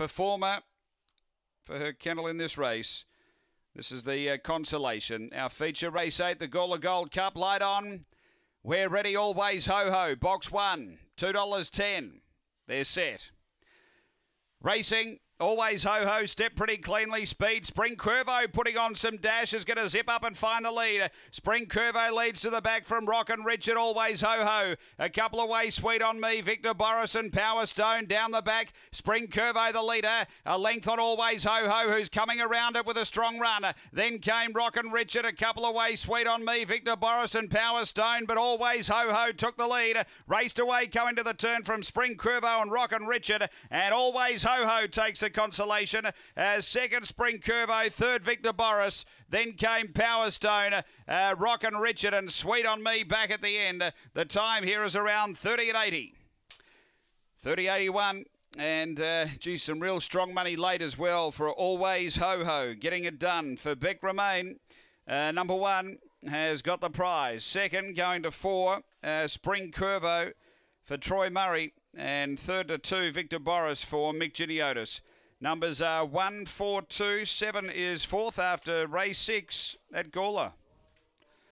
performer for her kennel in this race. This is the uh, consolation. Our feature race eight, the Gawler Gold Cup. Light on. We're ready always. Ho ho. Box one. Two dollars ten. They're set. Racing. Always ho ho, step pretty cleanly. Speed. Spring Curvo putting on some dash is going to zip up and find the lead. Spring Curvo leads to the back from Rock and Richard. Always ho ho. A couple of away, sweet on me. Victor Boris and Power Stone down the back. Spring Curvo the leader. A length on Always ho ho, who's coming around it with a strong run. Then came Rock and Richard. A couple of away, sweet on me. Victor Boris and Power Stone, but Always ho ho took the lead. Raced away, coming to the turn from Spring Curvo and Rock and Richard. And Always ho ho takes consolation as second Spring Curvo, third Victor Boris, then came Power Stone, uh, Rock and Richard, and Sweet on Me back at the end. The time here is around 30 and 80. 30 81. And uh, gee, some real strong money late as well for Always Ho Ho, getting it done for Beck Remain. Uh, number one has got the prize. Second going to four, uh, Spring Curvo for Troy Murray. And third to two, Victor Boris for Mick Giniotis. Numbers are one, four, two, seven is fourth after race six at Gawler.